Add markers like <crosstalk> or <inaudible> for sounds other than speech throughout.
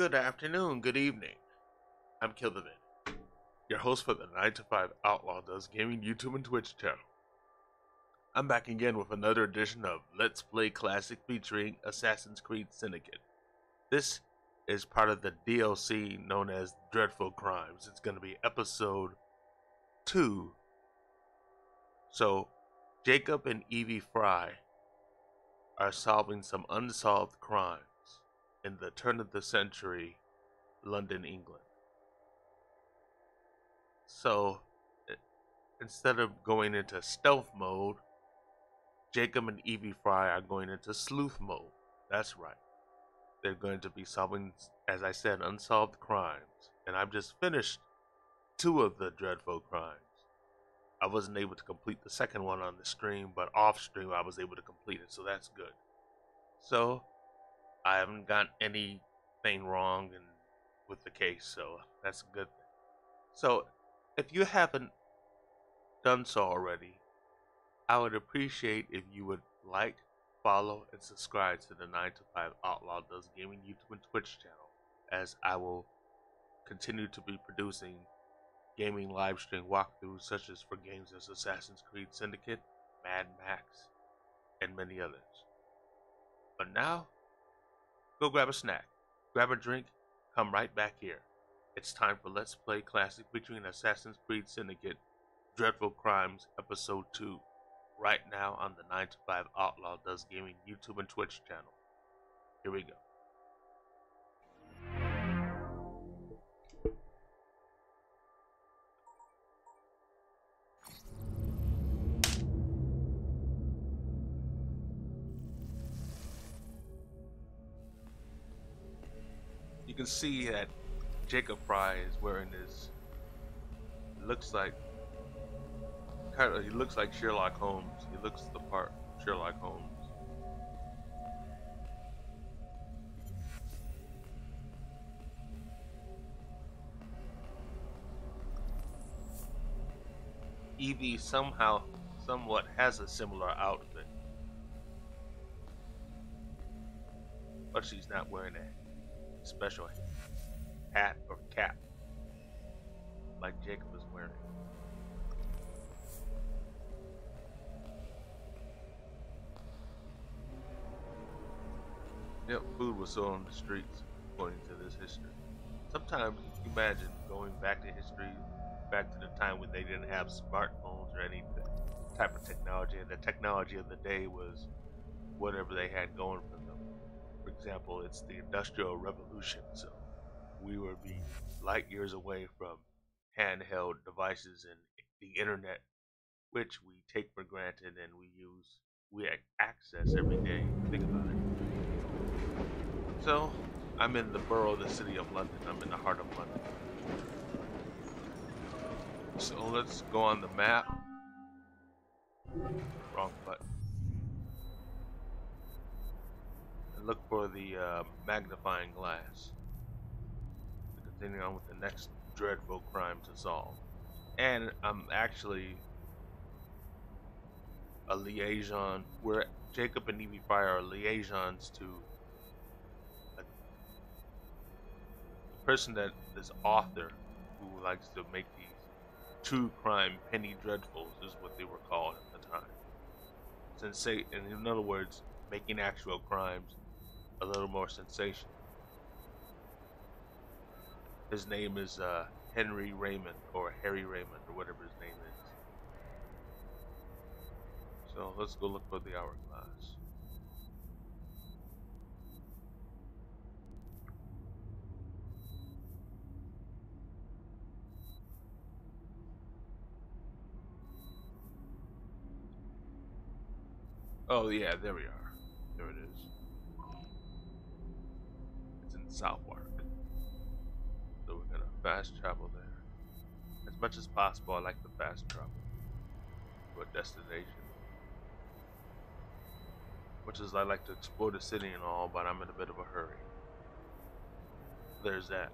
Good afternoon, good evening. I'm Kilderman, your host for the 9 to 5 Outlaw Does Gaming YouTube and Twitch channel. I'm back again with another edition of Let's Play Classic featuring Assassin's Creed Syndicate. This is part of the DLC known as Dreadful Crimes. It's going to be episode 2. So, Jacob and Evie Frye are solving some unsolved crimes in the turn of the century London, England. So instead of going into stealth mode, Jacob and Evie Frye are going into sleuth mode. That's right. They're going to be solving, as I said, unsolved crimes. And I've just finished two of the dreadful crimes. I wasn't able to complete the second one on the stream, but off stream I was able to complete it, so that's good. So I haven't got anything wrong in, with the case, so that's a good thing. So, if you haven't done so already, I would appreciate if you would like, follow, and subscribe to the 9 to 5 Outlaw Does Gaming YouTube and Twitch channel, as I will continue to be producing gaming live stream walkthroughs such as for games as Assassin's Creed Syndicate, Mad Max, and many others. But now, Go grab a snack, grab a drink, come right back here. It's time for Let's Play Classic featuring Assassin's Creed Syndicate Dreadful Crimes Episode 2, right now on the 9 to 5 Outlaw Does Gaming YouTube and Twitch channel. Here we go. Can see that Jacob Frye is wearing this. Looks like kind of. He looks like Sherlock Holmes. He looks the part Sherlock Holmes. Evie somehow, somewhat has a similar outfit, but she's not wearing it special hat or cap like Jacob is wearing. Yep, food was sold on the streets, according to this history. Sometimes you imagine going back to history, back to the time when they didn't have smartphones or any type of technology, and the technology of the day was whatever they had going for for example, it's the Industrial Revolution, so we were be light years away from handheld devices and the internet, which we take for granted and we use, we access every day. Think about it. So, I'm in the borough of the city of London. I'm in the heart of London. So let's go on the map. Wrong button. And look for the uh, magnifying glass. Continuing on with the next dreadful crime to solve. And I'm actually a liaison where Jacob and Evie Frye are liaisons to a person that this author who likes to make these true crime penny dreadfuls is what they were called at the time. And in other words, making actual crimes a little more sensation. His name is uh, Henry Raymond or Harry Raymond or whatever his name is. So let's go look for the hourglass. Oh yeah, there we are. There it is. Southwark. So we're gonna fast travel there. As much as possible, I like the fast travel to a destination. Which is I like to explore the city and all, but I'm in a bit of a hurry. There's that.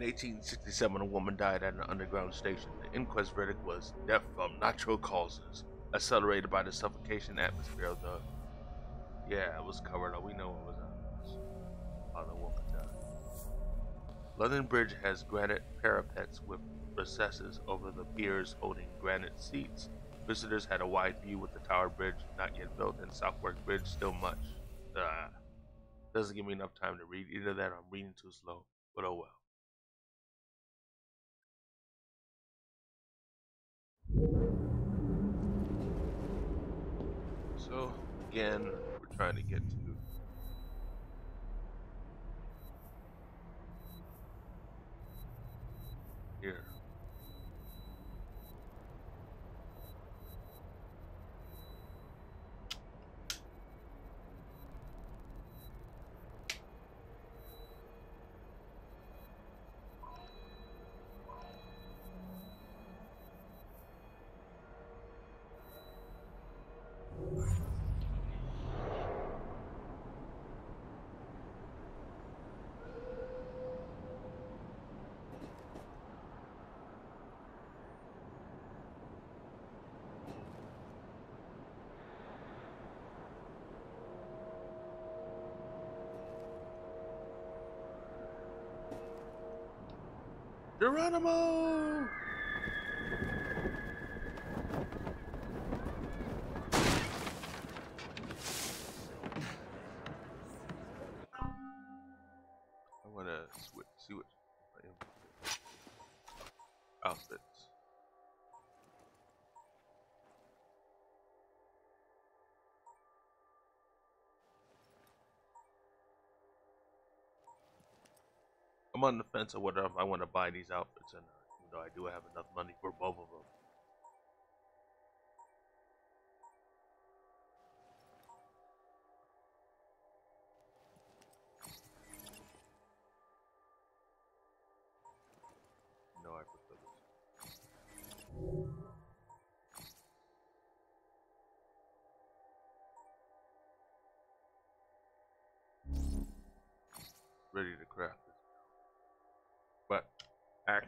In 1867, a woman died at an underground station. The inquest verdict was death from natural causes, accelerated by the suffocation atmosphere of the. Yeah, it was covered up. We know it was how the woman died. London Bridge has granite parapets with recesses over the piers holding granite seats. Visitors had a wide view with the Tower Bridge not yet built and Southwark Bridge still much. Uh, doesn't give me enough time to read either that I'm reading too slow, but oh well. So again, we're trying to get to Geronimo! I want to switch, see what outfits. I'm on the fence of whether I want to buy these outfits not, even though I do have enough money for both of them.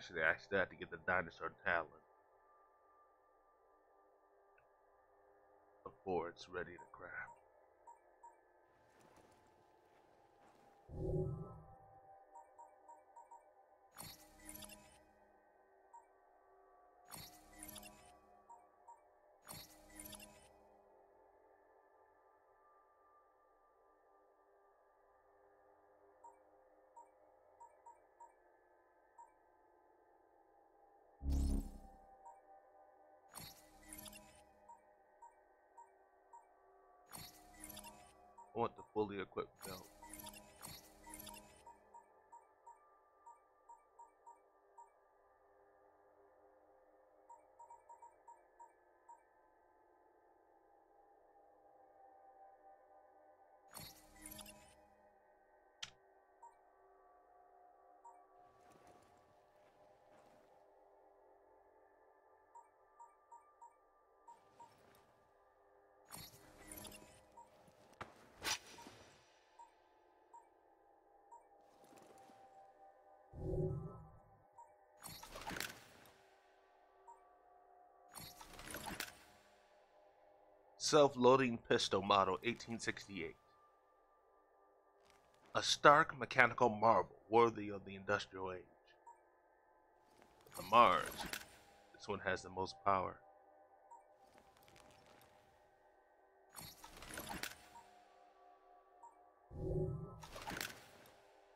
Actually, I still have to get the dinosaur talent before it's ready to craft. I want the fully equipped belt. Self-loading pistol model 1868. A stark mechanical marvel worthy of the industrial age. The Mars. This one has the most power.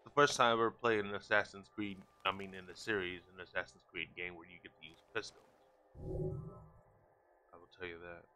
The first time I ever played an Assassin's Creed, I mean in the series, an Assassin's Creed game where you get to use pistols. I will tell you that.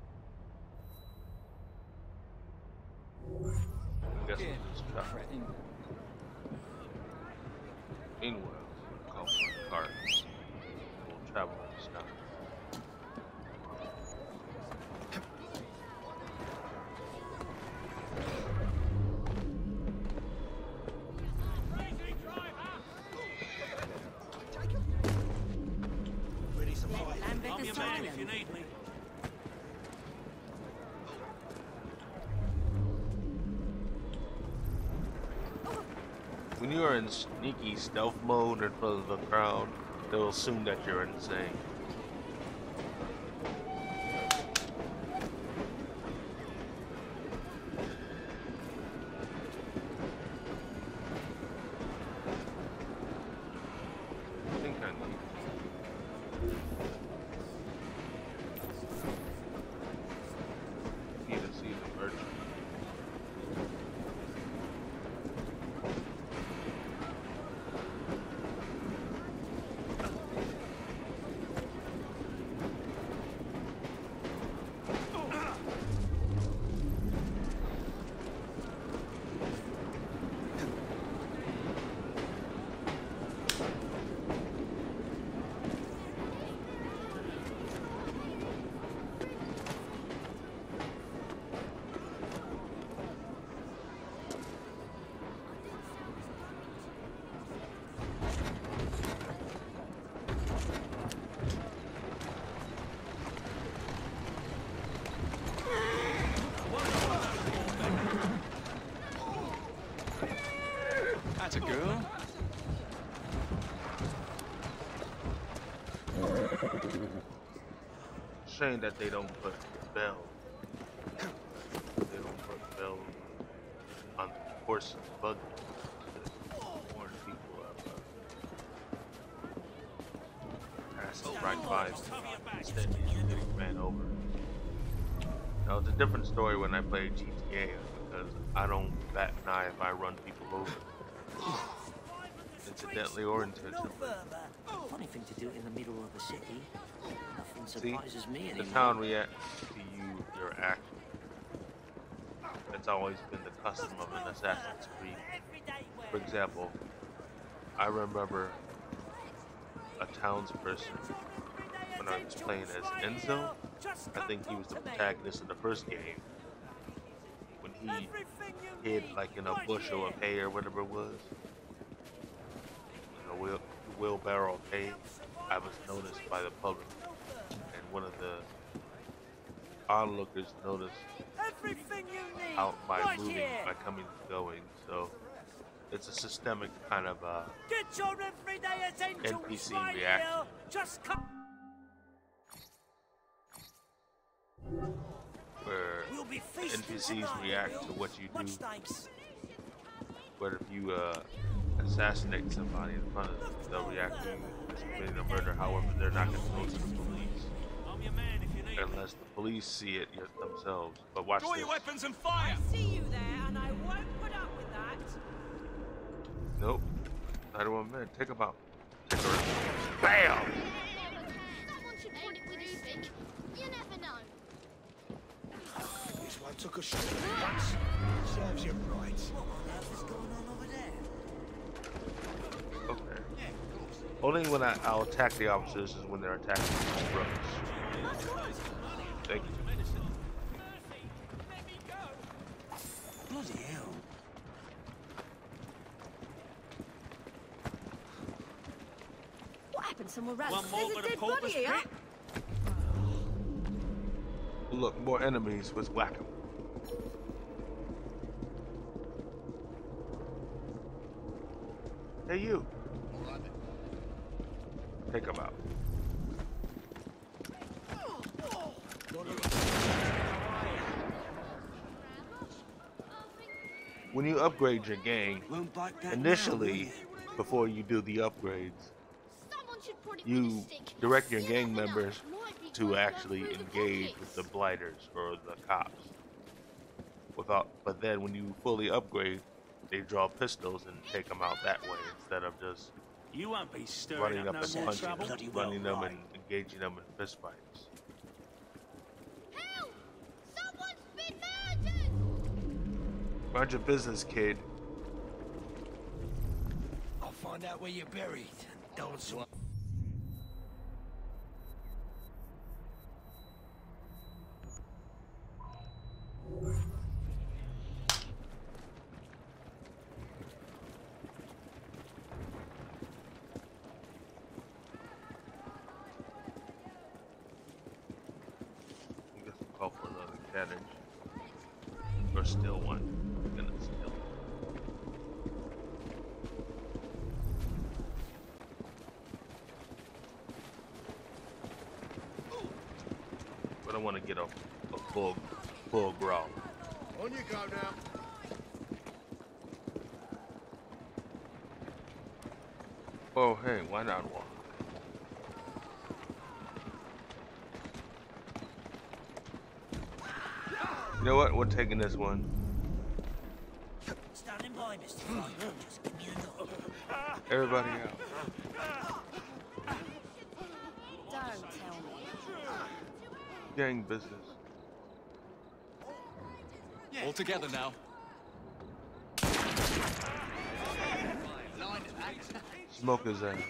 I guess we'll just try. Sneaky stealth mode in front of the crowd, they'll assume that you're insane. I think I need. Need to see the merchant. That's a girl. Shame that they don't put bell. They don't put bell on horse and buggy passing right them. Instead, over. Now it's a different story when I play GTA because I don't bat an eye if I run people over. Incidentally or intentionally. Funny thing to do in the middle of the city. Nothing See, surprises me the town reacts to you, your actions. That's always been the custom of an Assassin's Creed. For example, I remember a townsperson when I was playing as Enzo. I think he was the protagonist in the first game. When he hid like in a bushel of hay or whatever it was, in a wheel, wheelbarrow of I was noticed by the public. And one of the onlookers noticed Everything you need. out by right moving, here. by coming and going. So it's a systemic kind of uh, Get your everyday NPC right reaction. here. Just come. where We'll NPCs tonight, react to what you Much do. thanks. But if you uh, assassinate somebody in front of them, they'll react to you as committing a murder. However, they're not going to go to the police I'm your man if you need me. unless the police see it themselves. But watch Draw this. your weapons and fire. I see you there, and I won't put up with that. Nope. Not one minute. Take them out. Take a rip. Bam! Someone should point it with you, Vic. You never know. This one took a shot once. Serves you right. What on earth is going on over there? Okay. Only when I, I'll attack the officers is when they're attacking the brothers. Thank you. Bloody hell. What happened somewhere else? One more There's for a dead body here. Look, more enemies. Let's whack 'em. Hey, you. Take them out. When you upgrade your gang, Won't bite that now, will initially, before you do the upgrades, Someone should put it with a you direct your gang members to actually going through the engage with the blighters or the cops. With thought, but then when you fully upgrade, they draw pistols and take them out that way instead of just You won't be stirring running up up no and more punching, trouble. Bloody well running them right. and engaging them in fist fights. Help! Someone's been murdered! Mind your business, kid. I'll find out where you're buried and dole some. I guess we'll call for another carriage. Or still one. Gonna steal. But I want to get a, a full, full growl. On you go now. Oh, hey, why not walk? You know what? We're taking this one. Standing by, Mr. Just give me a nod. Everybody out. Don't tell me. Gang business. All together now. Smoke his ass. Eh?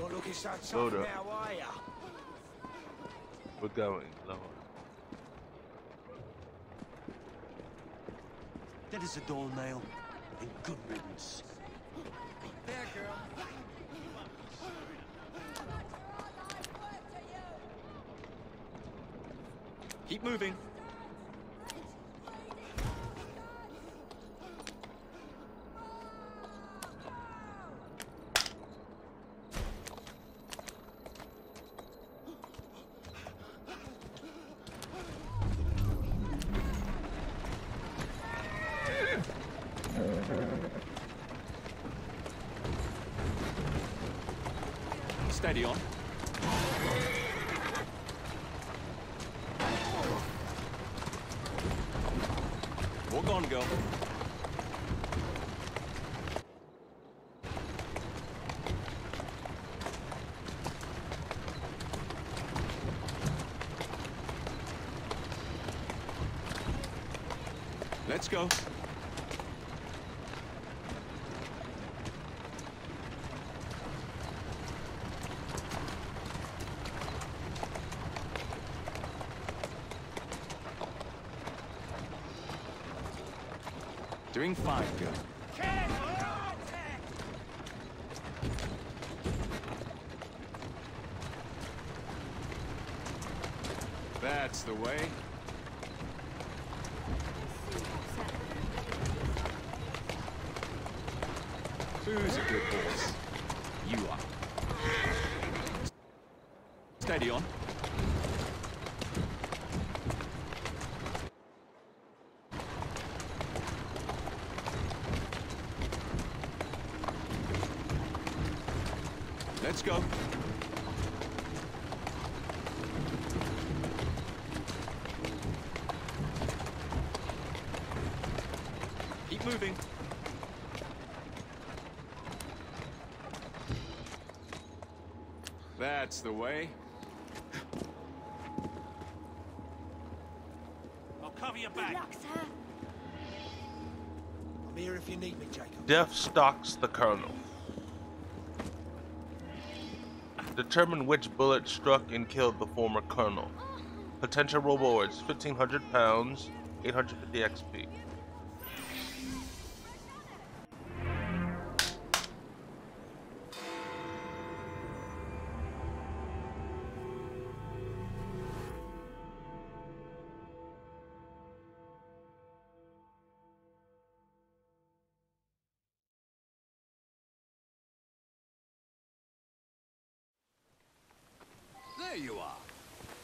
Not looking so tough Hold now, are ya? We're going lower. That is a dull nail. And good riddance. Keep moving. Steady on. Walk on, girl. Let's go. Doing fine, girl. That's the way. Who's a That's the way. I'll cover your Good back. luck, sir. I'm here if you need me, Jacob. Death stalks the colonel. Determine which bullet struck and killed the former colonel. Potential rewards 1500 pounds, 850 XP.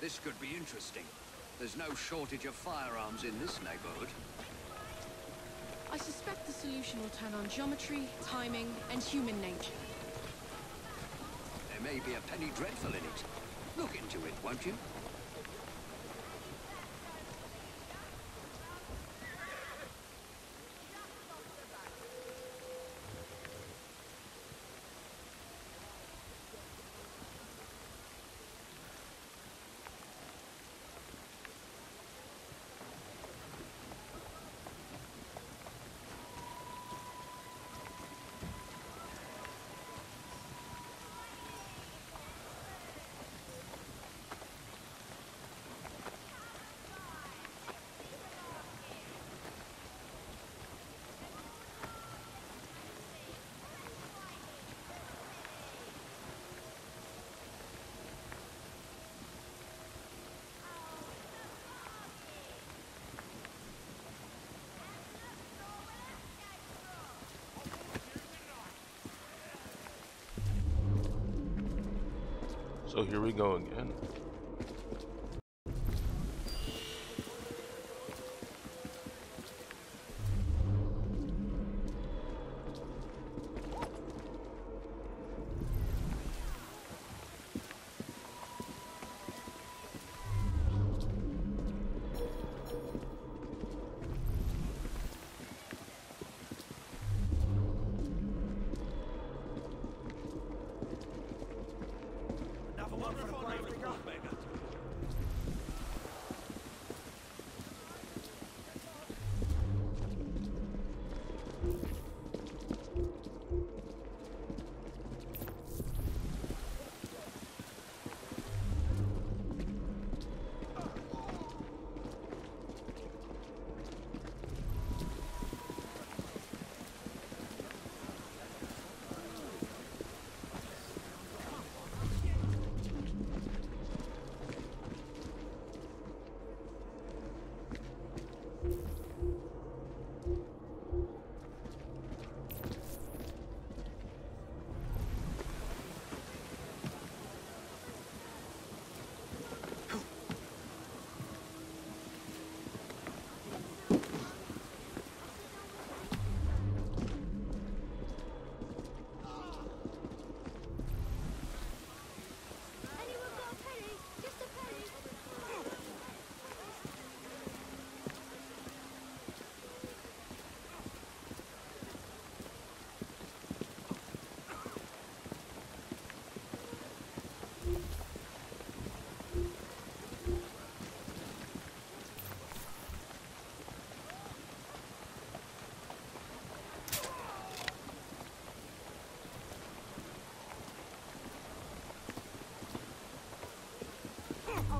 This could be interesting. There's no shortage of firearms in this neighborhood. I suspect the solution will turn on geometry, timing, and human nature. There may be a penny dreadful in it. Look into it, won't you? So here we go again.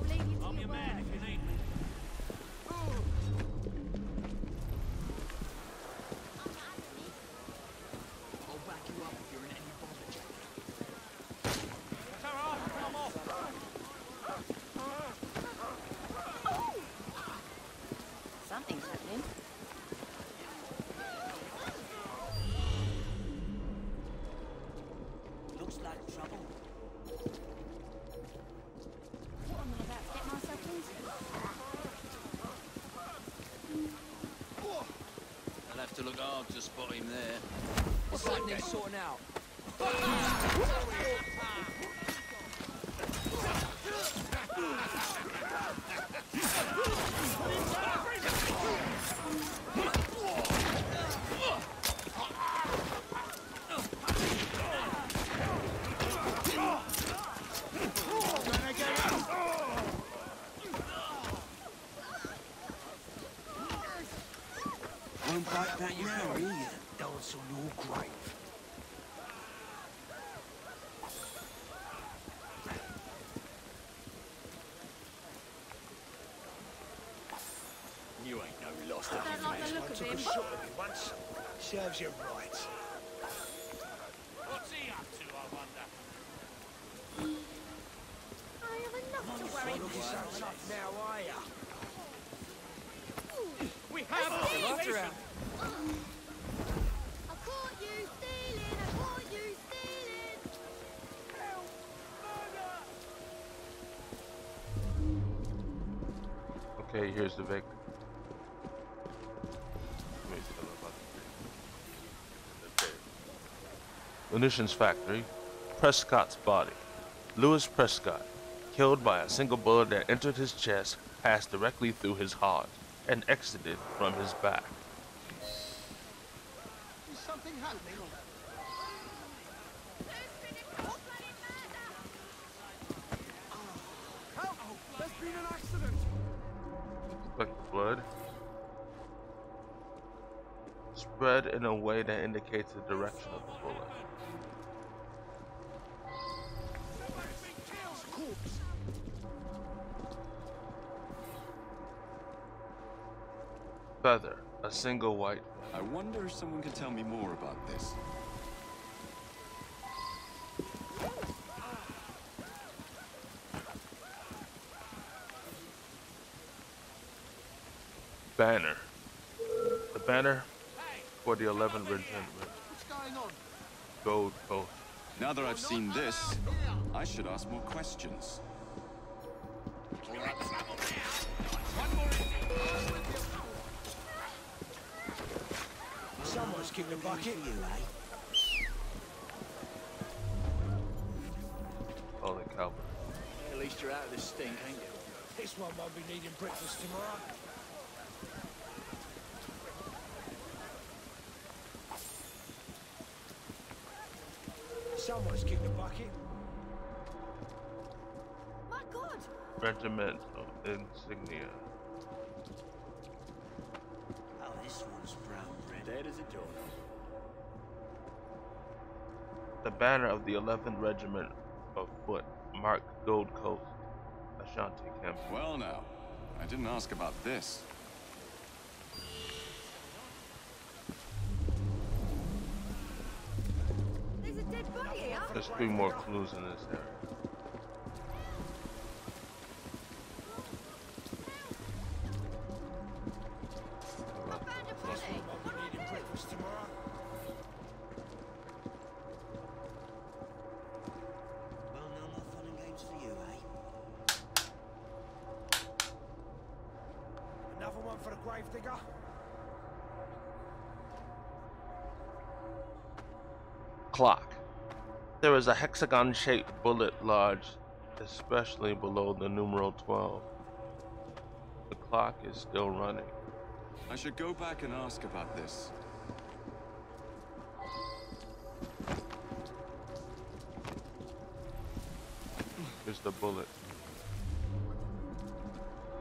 I'll to look hard to spot him there. What's need sorting out? Ah! Won't bite that now, will you? Dance on your grave. You ain't no lost I don't like the look of Took a shot at me once. Serves you right. What's he up to, I wonder? I have enough to worry Look, you're so tough now, are ya? We have After out. I caught you stealing! I caught you stealing! Okay, here's the victim. Let me tell you about munitions factory, Prescott's body. Lewis Prescott, killed by a single bullet that entered his chest, passed directly through his heart, and exited from his back. Feather, a single white. I wonder if someone can tell me more about this. Banner. The banner for the 11th Regiment, What's going on? Gold Coast. Now that I've seen this, I should ask more questions. Someone's kicked the bucket. For you, eh? The cowboy. At least you're out of this stink, ain't you? This one won't be needing breakfast tomorrow. Someone's kicked the bucket. My God! Regiment of Insignia. Oh, this one's brown bread. Dead as a door. The banner of the 11th Regiment of Foot marked Gold Coast, Ashanti campaign. Well, now, I didn't ask about this. There's a dead body here. There's three more clues in this area. Clock. There is a hexagon shaped bullet lodged, especially below the numeral 12. The clock is still running. I should go back and ask about this. Here's the bullet.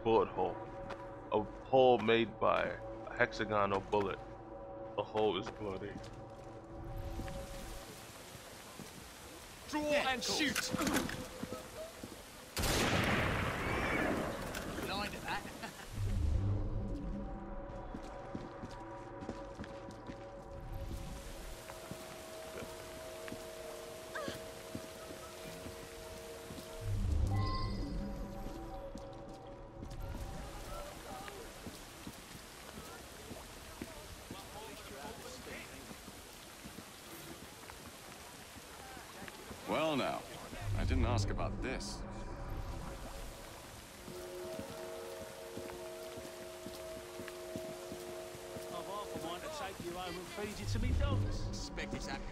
Bullet hole. A hole made by a hexagonal bullet. The hole is bloody. Draw and shoot!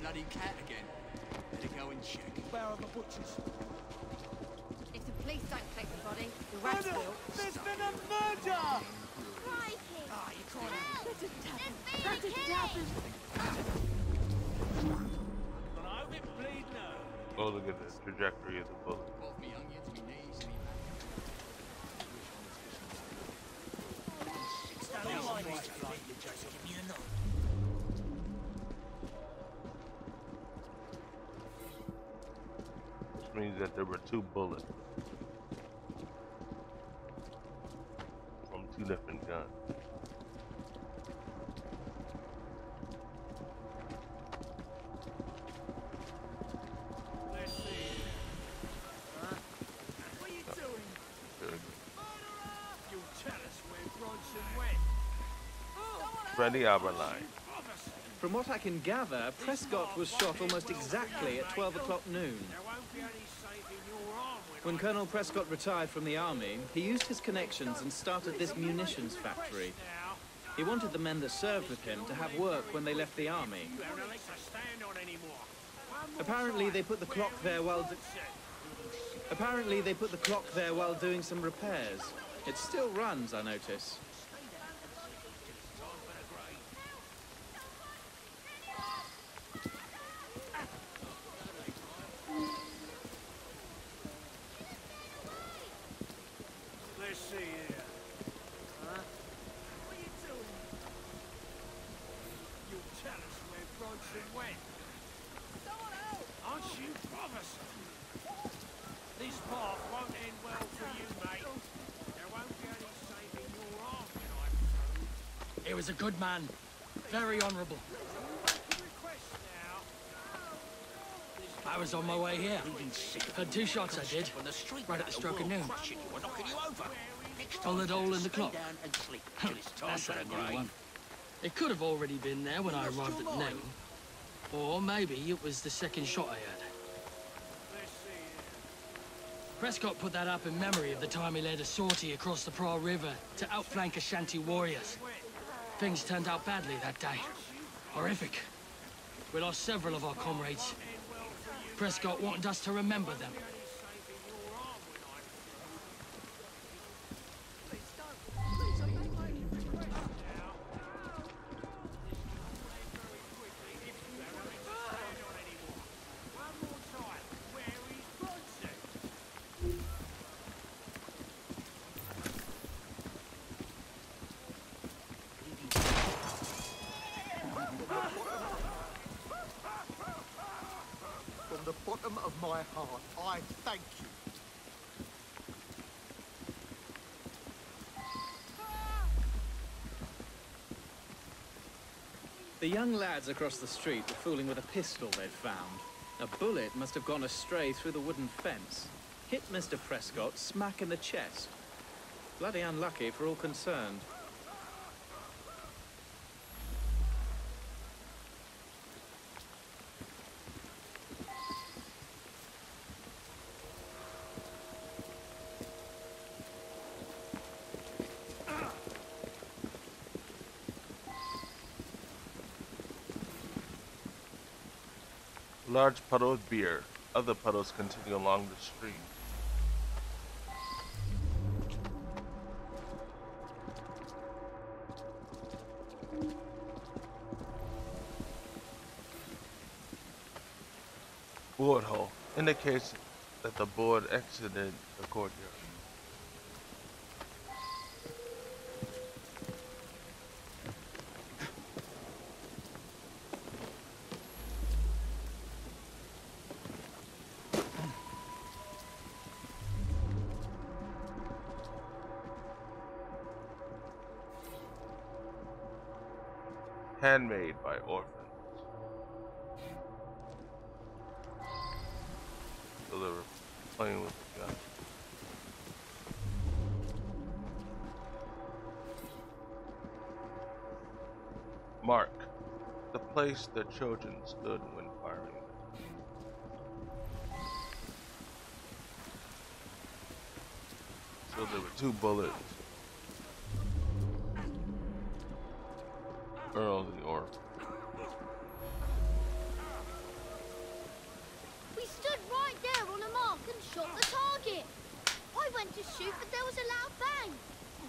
Bloody cat again. Better go and check. Where are the butchers. If the police don't take the body, the rats will. There's been a murder! Crikey! Ah, you can't have That didn't happen. That didn't happen. And I hope it bleed now. Oh, look at the trajectory of the bullet. Both me onions, me knees, Which means that there were two bullets. From two different guns. Let's see. What are you doing? Good. You tell us where Bronson went. Freddie Abberline. From what I can gather, Prescott was shot almost exactly at 12 o'clock noon. There won't be any saving your arm When Colonel Prescott retired from the army, he used his connections and started this munitions factory. He wanted the men that served with him to have work when they left the army. Apparently they put the clock there while... Apparently they put the clock there while doing some repairs. It still runs, I notice. Let's see here. Huh? What are you doing? You tell us where Bronson went. Someone else! Aren't you bothersome? This path won't end well for you, mate. There won't be any saving your arm tonight. He was a good man. Very honourable. I was on my way here. Had two shots I did. On the Right at the stroke of noon. Bullet time, hole in the clock. <laughs> That's a good one. It could have already been there when I arrived at noon. Or maybe it was the second shot I had. Prescott put that up in memory of the time he led a sortie across the Pra River to outflank Ashanti warriors. Things turned out badly that day. Horrific. We lost several of our comrades. Prescott wanted us to remember them. One more time. Where is Bronson? From the bottom of my heart, I thank you. The young lads across the street were fooling with a pistol they'd found. A bullet must have gone astray through the wooden fence. Hit Mr. Prescott smack in the chest. Bloody unlucky for all concerned. Large puddle of beer. Other puddles continue along the street. Board hole indicates that the board exited the courtyard. Place the children stood when firing. So there were two bullets. Earl the orphan. We stood right there on a mark and shot the target. I went to shoot, but there was a loud bang.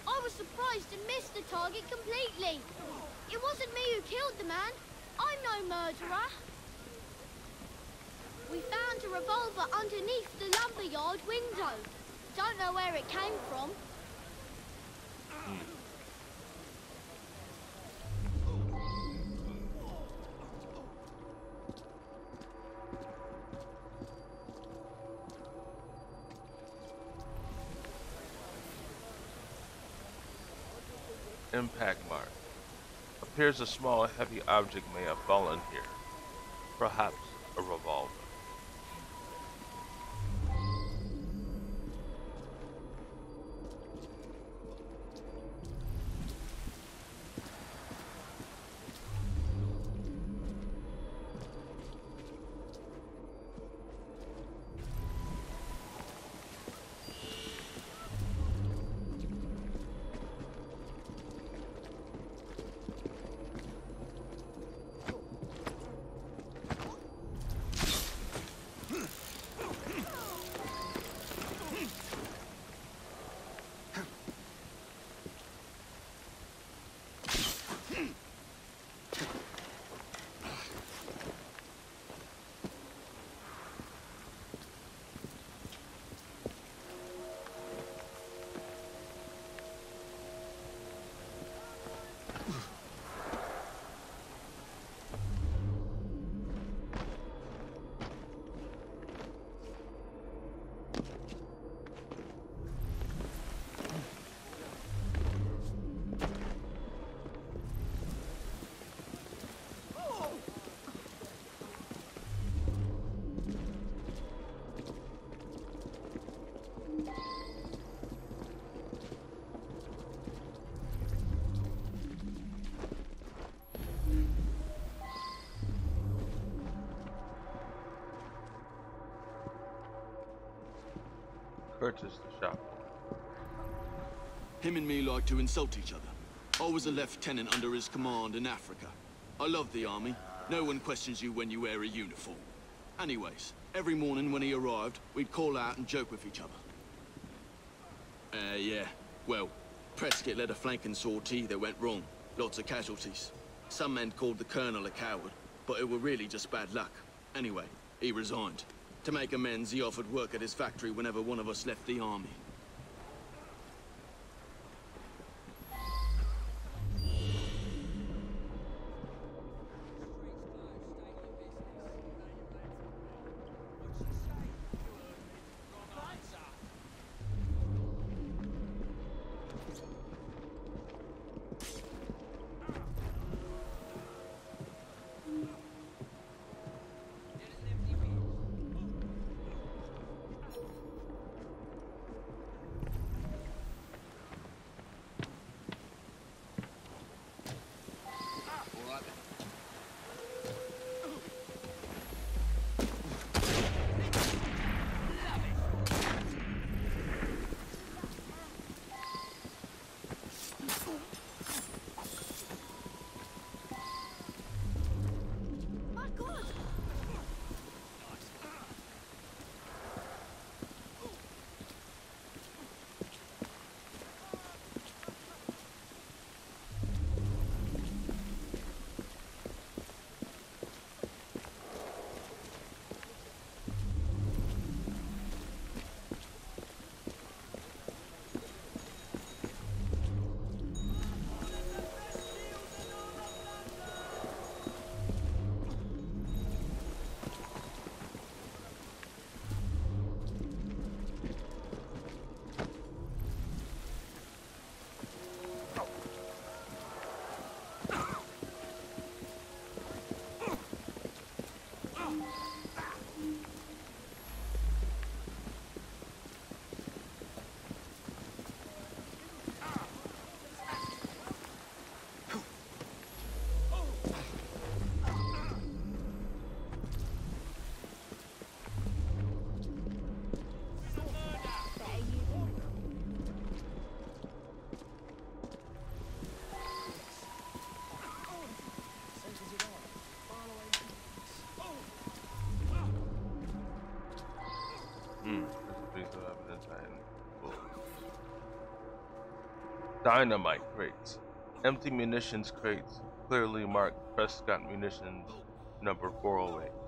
I was surprised and missed the target completely. It wasn't me who killed the man. I'm no murderer. We found a revolver underneath the lumberyard window. Don't know where it came from. Impact. Appears a small heavy object may have fallen here. Perhaps a revolver. Purchase the shop. Him and me like to insult each other. I was a lieutenant under his command in Africa. I love the army. No one questions you when you wear a uniform. Anyways, every morning when he arrived, we'd call out and joke with each other. Uh, yeah. Well, Prescott led a flanking sortie that went wrong. Lots of casualties. Some men called the colonel a coward, but it were really just bad luck. Anyway, he resigned. To make amends, he offered work at his factory whenever one of us left the army. Dynamite crates. Empty munitions crates clearly marked Prescott Munitions number 408.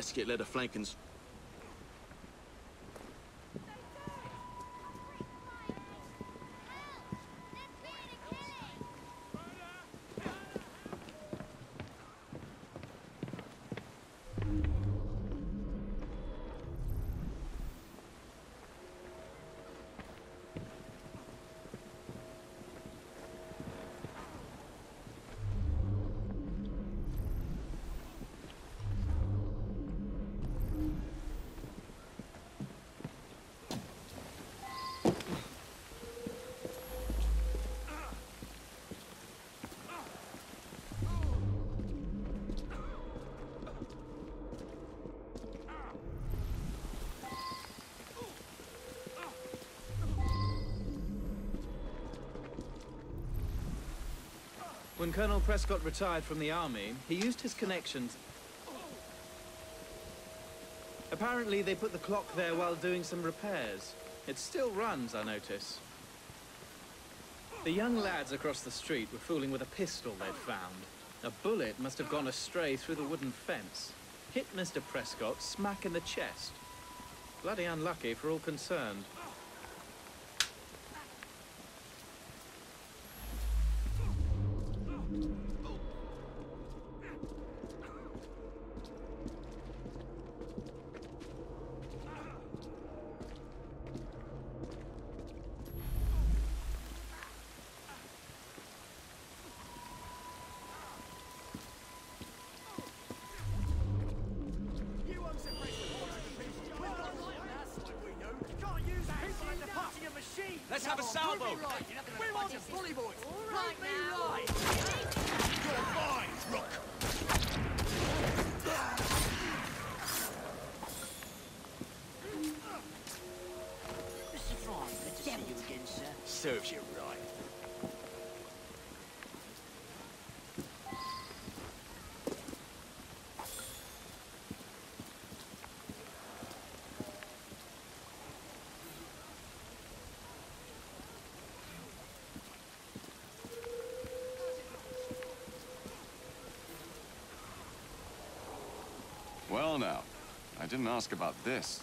Prescott led a flanking... s- When Colonel Prescott retired from the army, he used his connections. Apparently, they put the clock there while doing some repairs. It still runs, I notice. The young lads across the street were fooling with a pistol they'd found. A bullet must have gone astray through the wooden fence. Hit Mr. Prescott smack in the chest. Bloody unlucky for all concerned. A salvo. We're on the bully boys. Right me now. right. You're mine, Rook. Mr. Frye, good to see you again, sir. Serves you right. Well now, I didn't ask about this.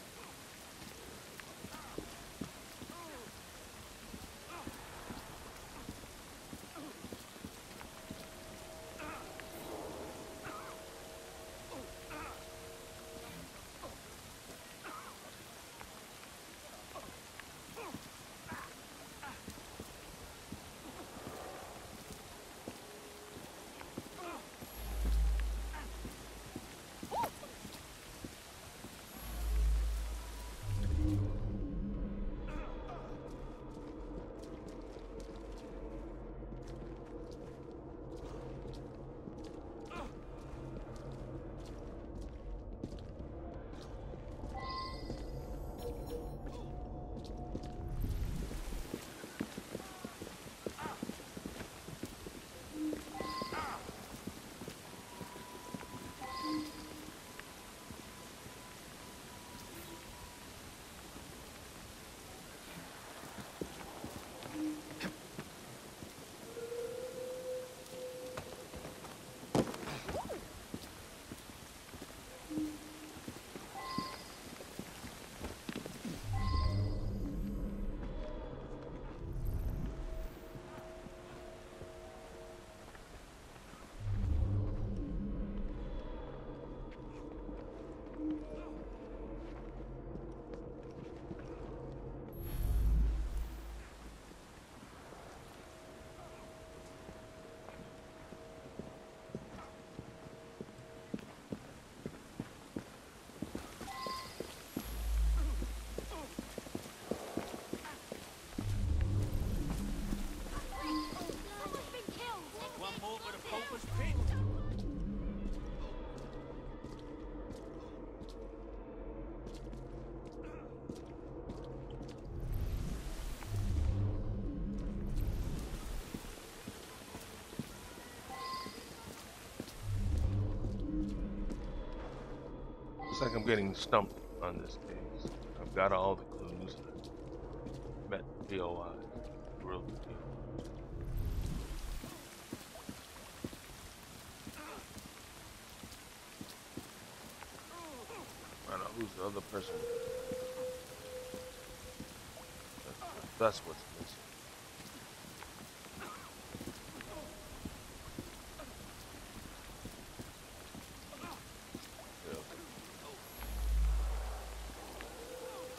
Looks like I'm getting stumped on this case. I've got all the clues. Met POI. Real deal. I don't know who's the other person. That's what's missing. Yeah.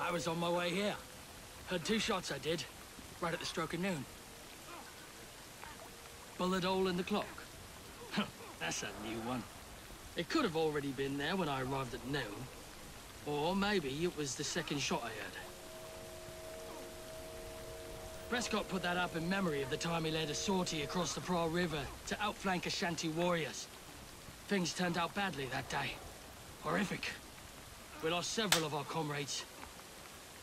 I was on my way here. Heard two shots I did, right at the stroke of noon. Bullet hole in the clock. That's a new one. It could have already been there when I arrived at noon. Or maybe it was the second shot I heard. Prescott put that up in memory of the time he led a sortie across the Pra River to outflank Ashanti warriors. Things turned out badly that day. Horrific. We lost several of our comrades.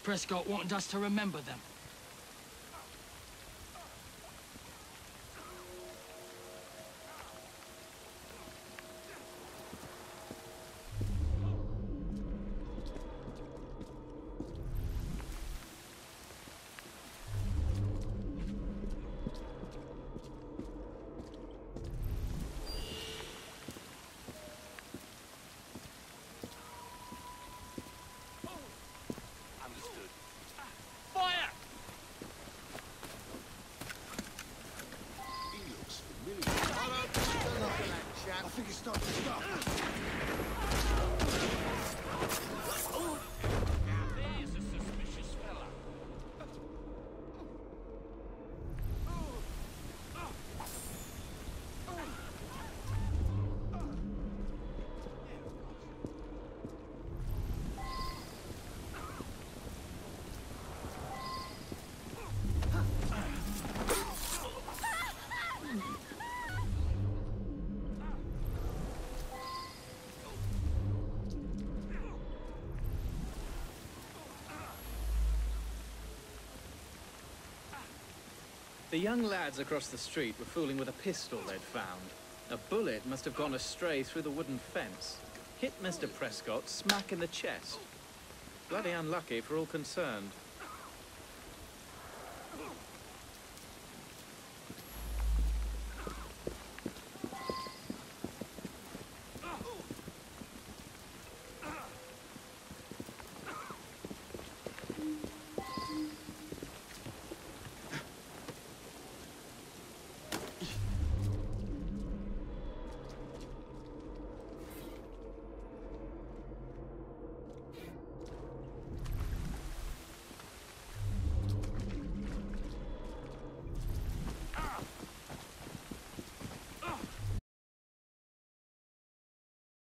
Prescott wanted us to remember them. think it's time to stop. The young lads across the street were fooling with a pistol they'd found. A bullet must have gone astray through the wooden fence. Hit Mr. Prescott smack in the chest. Bloody unlucky for all concerned.